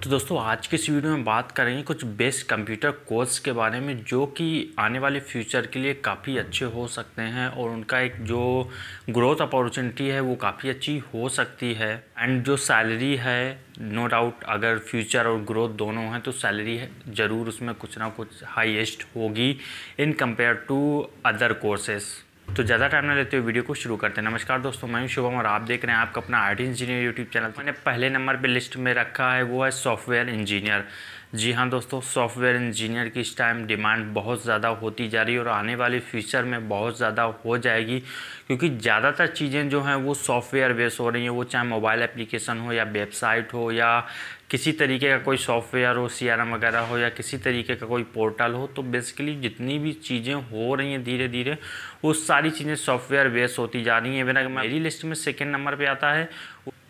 तो दोस्तों, आज के इस वीडियो में बात करेंगे कुछ बेस्ट कंप्यूटर कोर्स के बारे में, जो कि आने वाले फ्यूचर के लिए काफ़ी अच्छे हो सकते हैं और उनका एक जो ग्रोथ अपॉर्चुनिटी है, वो काफ़ी अच्छी हो सकती है। एंड जो सैलरी है नो डाउट अगर फ्यूचर और ग्रोथ दोनों हैं तो सैलरी है, ज़रूर उसमें कुछ ना कुछ हाईएस्ट होगी in compare to other courses तो ज़्यादा टाइम ना लेते हुए वीडियो को शुरू करते हैं। नमस्कार दोस्तों, मैं हूँ शुभम और आप देख रहे हैं आपका अपना आर्ट इंजीनियर यूट्यूब चैनल मैंने पहले नंबर पे लिस्ट में रखा है, वो है सॉफ्टवेयर इंजीनियर जी हाँ दोस्तों सॉफ्टवेयर इंजीनियर की इस टाइम डिमांड बहुत ज़्यादा होती जा रही है और आने वाले फ्यूचर में बहुत ज़्यादा हो जाएगी, क्योंकि ज़्यादातर चीज़ें जो हैं वो सॉफ्टवेयर बेस हो रही हैं। वो चाहे मोबाइल एप्लीकेशन हो या वेबसाइट हो या किसी तरीके का कोई सॉफ्टवेयर हो सी वगैरह हो या किसी तरीके का कोई पोर्टल हो तो बेसिकली जितनी भी चीज़ें हो रही हैं धीरे धीरे वो सारी चीज़ें सॉफ्टवेयर बेस होती जा रही हैं। बिना मेरी लिस्ट में सेकेंड नंबर पर आता है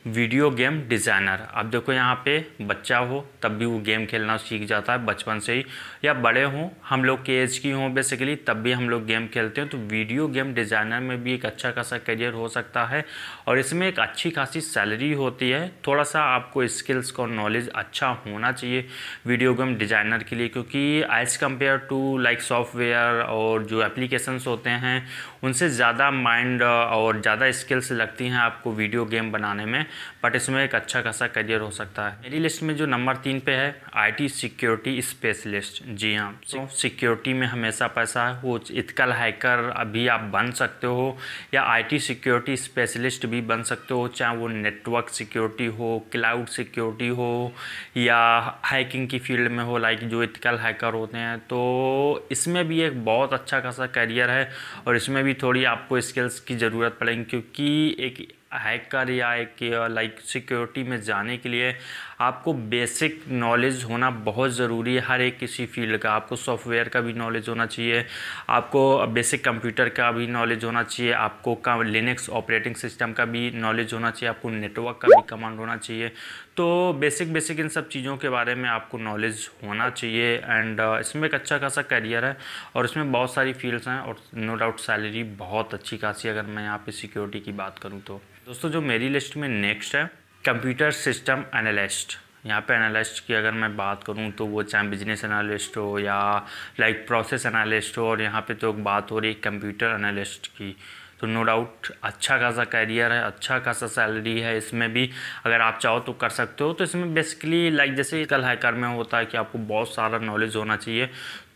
वीडियो गेम डिज़ाइनर। अब देखो यहाँ पे बच्चा हो, तब भी वो गेम खेलना सीख जाता है बचपन से ही। या बड़े हों, हम लोग के एज की हों बेसिकली तब भी हम लोग गेम खेलते हैं। तो वीडियो गेम डिज़ाइनर में भी एक अच्छा खासा करियर हो सकता है। और इसमें एक अच्छी खासी सैलरी होती है। थोड़ा सा आपको स्किल्स का नॉलेज अच्छा होना चाहिए वीडियो गेम डिज़ाइनर के लिए, क्योंकि as compare to like software और जो एप्लीकेशंस होते हैं, उनसे ज़्यादा माइंड और ज़्यादा स्किल्स लगती हैं आपको वीडियो गेम बनाने में। बट इसमें एक अच्छा खासा करियर हो सकता है। मेरी लिस्ट में जो नंबर तीन पे है आईटी सिक्योरिटी स्पेशलिस्ट जी हाँ तो सिक्योरिटी में हमेशा पैसा है। वो इतकल हैकर अभी आप बन सकते हो, या आईटी सिक्योरिटी स्पेशलिस्ट भी बन सकते हो, चाहे वो नेटवर्क सिक्योरिटी हो क्लाउड सिक्योरिटी हो, या हैकिंग की फ़ील्ड में हो लाइक जो इतकल हैकर होते हैं। तो इसमें भी एक बहुत अच्छा खासा करियर है, और इसमें भी थोड़ी आपको स्किल्स की ज़रूरत पड़ेगी, क्योंकि एक हैकर या एक लाइक सिक्योरिटी में जाने के लिए आपको बेसिक नॉलेज होना बहुत ज़रूरी है, हर एक किसी फ़ील्ड का। आपको सॉफ्टवेयर का भी नॉलेज होना चाहिए, आपको बेसिक कंप्यूटर का भी नॉलेज होना चाहिए, आपको का लिनक्स ऑपरेटिंग सिस्टम का भी नॉलेज होना चाहिए, आपको नेटवर्क का भी कमांड होना चाहिए। तो बेसिक बेसिक इन सब चीज़ों के बारे में आपको नॉलेज होना चाहिए एंड इसमें एक अच्छा खासा करियर है और इसमें बहुत सारी फील्ड्स हैं और नो डाउट सैलरी बहुत अच्छी खासी अगर मैं यहाँ पे सिक्योरिटी की बात करूँ तो। दोस्तों, जो मेरी लिस्ट में नेक्स्ट है कंप्यूटर सिस्टम एनालिस्ट। यहाँ पे एनालिस्ट की अगर मैं बात करूँ तो वो चाहे बिज़नेस एनालिस्ट हो या, लाइक, प्रोसेस एनालिस्ट हो और यहाँ पे तो बात हो रही है कंप्यूटर एनालिस्ट की। तो नो डाउट अच्छा खासा कैरियर है अच्छा खासा सैलरी है, इसमें भी अगर आप चाहो तो कर सकते हो। तो इसमें बेसिकली लाइक जैसे कल हैकर में होता है कि आपको बहुत सारा नॉलेज होना चाहिए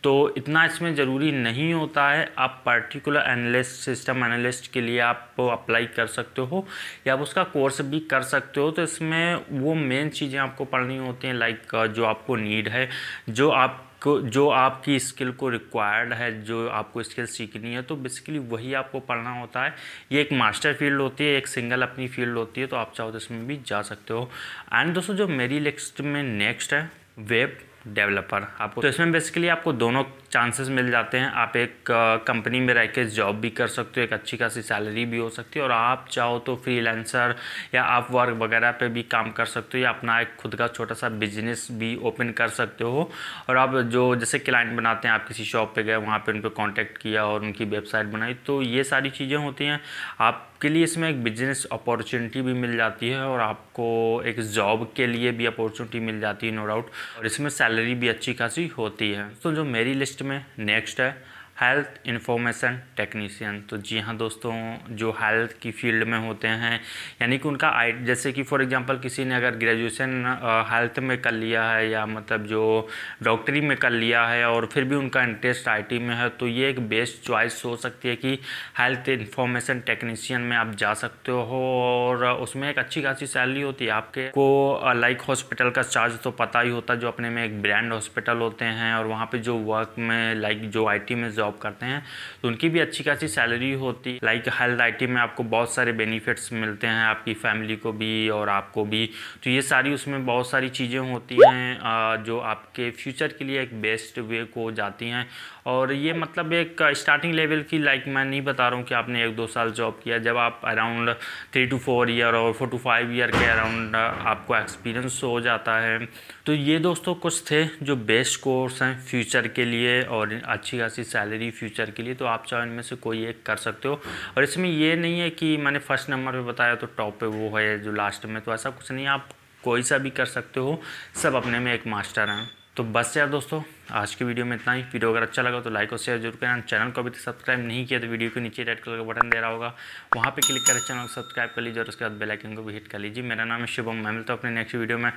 तो इतना इसमें ज़रूरी नहीं होता है। आप पर्टिकुलर एनालिस्ट सिस्टम एनालिस्ट के लिए आप अप्लाई कर सकते हो या आप उसका कोर्स भी कर सकते हो। तो इसमें वो मेन चीज़ें आपको पढ़नी होती हैं लाइक जो आपको नीड है, जो आप को, जो आपकी स्किल को रिक्वायर्ड है, जो आपको स्किल सीखनी है तो बेसिकली वही आपको पढ़ना होता है। ये एक मास्टर फ़ील्ड होती है, एक सिंगल अपनी फ़ील्ड होती है तो आप चाहो तो इसमें भी जा सकते हो। एंड दोस्तों, जो मेरी लिस्ट में नेक्स्ट है वेब डेवलपर आपको तो इसमें बेसिकली आपको दोनों चांसेस मिल जाते हैं। आप एक कंपनी में रह के जॉब भी कर सकते हो, एक अच्छी खासी सैलरी भी हो सकती है और आप चाहो तो फ्रीलांसर या आप वर्क वगैरह पे भी काम कर सकते हो या अपना एक खुद का छोटा सा बिज़नेस भी ओपन कर सकते हो। और आप जो जैसे क्लाइंट बनाते हैं, आप किसी शॉप पे गए, वहाँ पे उन पर कॉन्टैक्ट किया और उनकी वेबसाइट बनाई तो ये सारी चीज़ें होती हैं। आपके लिए इसमें एक बिज़नेस अपॉर्चुनिटी भी मिल जाती है और आपको एक जॉब के लिए भी अपॉर्चुनिटी मिल जाती है, नो डाउट। और इसमें सैलरी भी अच्छी खासी होती है। तो जो मेरी लिस्ट में नेक्स्ट है। हेल्थ इंफॉर्मेशन टेक्नीशियन तो जी हाँ दोस्तों, जो हेल्थ की फ़ील्ड में होते हैं, यानी कि उनका आई जैसे कि फॉर एग्जांपल किसी ने अगर ग्रेजुएशन हेल्थ में कर लिया है या मतलब जो डॉक्टरी में कर लिया है और फिर भी उनका इंटरेस्ट आईटी में है तो ये एक बेस्ट चॉइस हो सकती है कि हेल्थ इंफॉर्मेशन टेक्नीशियन में आप जा सकते हो और उसमें एक अच्छी खासी सैलरी होती है। आपके को लाइक हॉस्पिटल का चार्ज तो पता ही होता है, जो अपने में एक ब्रांड हॉस्पिटल होते हैं और वहाँ पर जो वर्क में लाइक जो आईटी में जॉब करते हैं तो उनकी भी अच्छी खासी सैलरी होती है। लाइक हेल्थ आईटी में आपको बहुत सारे बेनिफिट्स मिलते हैं, आपकी फैमिली को भी और आपको भी। तो ये सारी उसमें बहुत सारी चीज़ें होती हैं जो आपके फ्यूचर के लिए एक बेस्ट वे को जाती हैं। और ये मतलब एक स्टार्टिंग लेवल की लाइक मैं नहीं बता रहा हूँ कि आपने एक दो साल जॉब किया। जब आप around three two four year और फोर टू फाइव ईयर के अराउंड आपको एक्सपीरियंस हो जाता है। तो ये दोस्तों कुछ थे जो बेस्ट कोर्स हैं फ्यूचर के लिए और अच्छी खासी सैलरी फ्यूचर के लिए तो आप चाहे इनमें से कोई एक कर सकते हो। और इसमें ये नहीं है कि मैंने फ़र्स्ट नंबर पे बताया तो टॉप पे वो है जो लास्ट में तो ऐसा कुछ नहीं, आप कोई सा भी कर सकते हो। सब अपने में एक मास्टर हैं। तो बस यार दोस्तों, आज की वीडियो में इतना ही। वीडियो अगर अच्छा लगा तो लाइक और शेयर ज़रूर करना चैनल को अभी तक सब्सक्राइब नहीं किया तो वीडियो के नीचे रेड कलर का बटन दे रहा होगा। वहाँ पे क्लिक करें चैनल को सब्सक्राइब कर लीजिए और उसके बाद बेल आइकन को भी हिट कर लीजिए। मेरा नाम है शुभम। मैं मिलता हूँ अपने नेक्स्ट वीडियो में।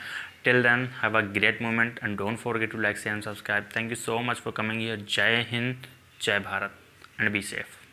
Till then have a great moment and don't forget to like share and subscribe thank you so much for coming here जय हिंद जय भारत एंड बी सेफ़